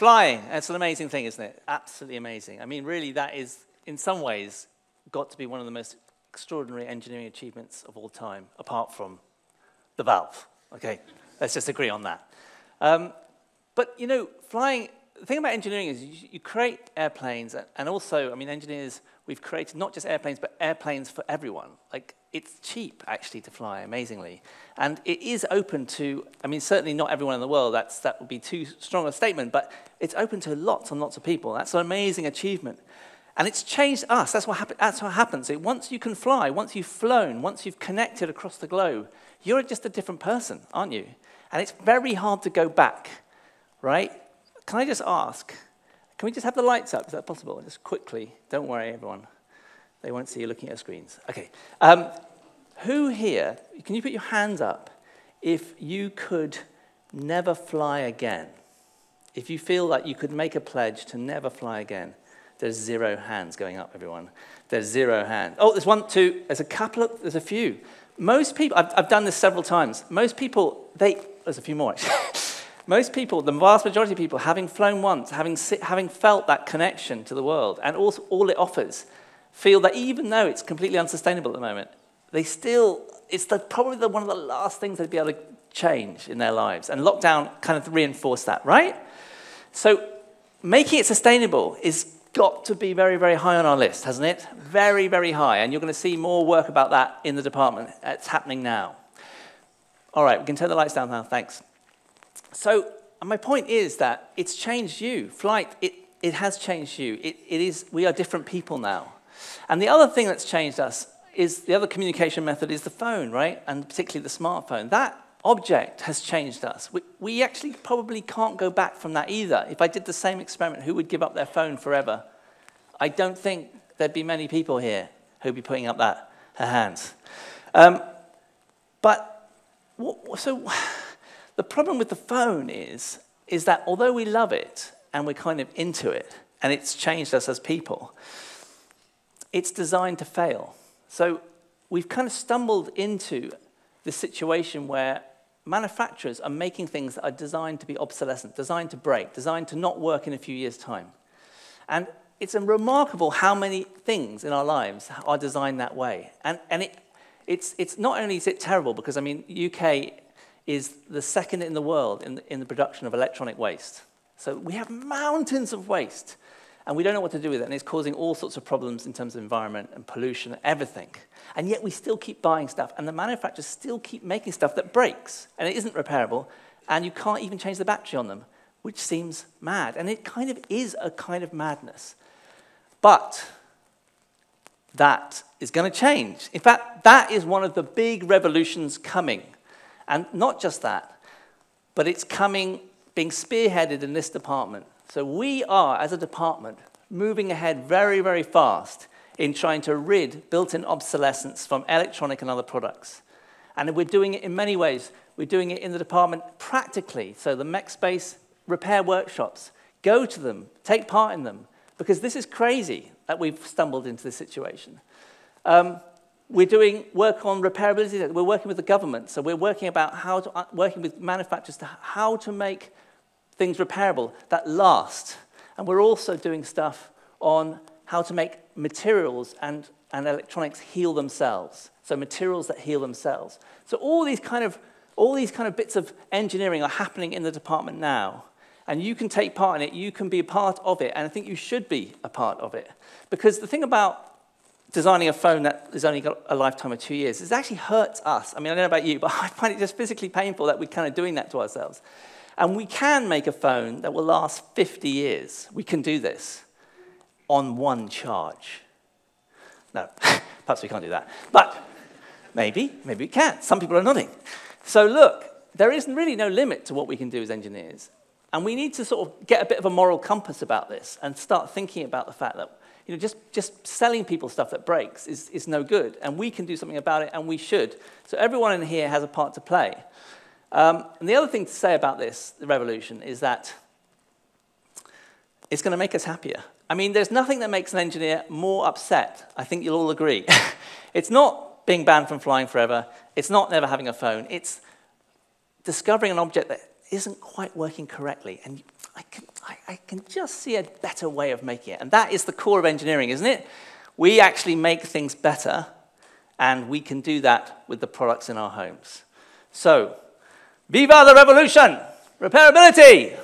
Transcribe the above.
Flying, it's an amazing thing, isn't it? Absolutely amazing. I mean, really, that is, in some ways, got to be one of the most extraordinary engineering achievements of all time, apart from the valve. Okay, let's just agree on that. Um, but, you know, flying, the thing about engineering is you, you create airplanes, and also, I mean, engineers, we've created not just airplanes, but airplanes for everyone. Like, it's cheap, actually, to fly, amazingly. And it is open to, I mean, certainly not everyone in the world, that's, that would be too strong a statement, but it's open to lots and lots of people. That's an amazing achievement. And it's changed us. That's what, happen- that's what happens. It, once you can fly, once you've flown, once you've connected across the globe, you're just a different person, aren't you? And it's very hard to go back, right? Can I just ask, can we just have the lights up? Is that possible? Just quickly. Don't worry, everyone. They won't see you looking at screens. Okay. Um, who here, can you put your hands up if you could never fly again? If you feel like you could make a pledge to never fly again, there's zero hands going up, everyone. There's zero hands. Oh, there's one, two, there's a couple of, there's a few. Most people, I've, I've done this several times. Most people, they, there's a few more actually. Most people, the vast majority of people, having flown once, having, having felt that connection to the world and also all it offers, feel that even though it's completely unsustainable at the moment, they still, it's the, probably the, one of the last things they'd be able to change in their lives. And lockdown kind of reinforced that, right? So making it sustainable is got to be very, very high on our list, hasn't it? Very, very high. And you're going to see more work about that in the department. It's happening now. All right, we can turn the lights down now. Thanks. So my point is that it's changed you. Flight, it, it has changed you. It, it is, we are different people now. And the other thing that's changed us is the other communication method is the phone, right? And particularly the smartphone. That object has changed us. We, we actually probably can't go back from that either. If I did the same experiment, who would give up their phone forever? I don't think there'd be many people here who'd be putting up that her hands. Um, but so the problem with the phone is, is that although we love it and we're kind of into it, and it's changed us as people, it's designed to fail. So we've kind of stumbled into the situation where manufacturers are making things that are designed to be obsolescent, designed to break, designed to not work in a few years' time. And it's remarkable how many things in our lives are designed that way. And, and it, it's, it's not only is it terrible, because I mean, UK is the second in the world in in the production of electronic waste. So we have mountains of waste, and we don't know what to do with it, and it's causing all sorts of problems in terms of environment and pollution, and everything. And yet we still keep buying stuff, and the manufacturers still keep making stuff that breaks, and it isn't repairable, and you can't even change the battery on them, which seems mad. And it kind of is a kind of madness. But that is going to change. In fact, that is one of the big revolutions coming. And not just that, but it's coming, being spearheaded in this department. So we are, as a department, moving ahead very, very fast in trying to rid built-in obsolescence from electronic and other products. And we're doing it in many ways. We're doing it in the department practically. So the mech space repair workshops, go to them, take part in them, because this is crazy that we've stumbled into this situation. Um, we're doing work on repairability. We're working with the government, so we're working about how to, uh, working with manufacturers to how to make things repairable that last. And we're also doing stuff on how to make materials and, and electronics heal themselves. So materials that heal themselves. So all these kind of all these kind of bits of engineering are happening in the department now. And you can take part in it, you can be a part of it, and I think you should be a part of it. Because the thing about designing a phone that has only got a lifetime of two years, it actually hurts us. I mean, I don't know about you, but I find it just physically painful that we're kind of doing that to ourselves. And we can make a phone that will last 50 years. We can do this on one charge. No, perhaps we can't do that. But maybe, maybe we can. Some people are nodding. So look, there is really no limit to what we can do as engineers. And we need to sort of get a bit of a moral compass about this and start thinking about the fact that you know, just, just selling people stuff that breaks is, is no good. And we can do something about it, and we should. So everyone in here has a part to play. Um, and the other thing to say about this, revolution, is that it's going to make us happier. I mean, there's nothing that makes an engineer more upset. I think you'll all agree. it's not being banned from flying forever. It's not never having a phone. It's discovering an object that isn't quite working correctly. And I, can, I, I can just see a better way of making it. And that is the core of engineering, isn't it? We actually make things better, and we can do that with the products in our homes. So, viva the revolution! Repairability!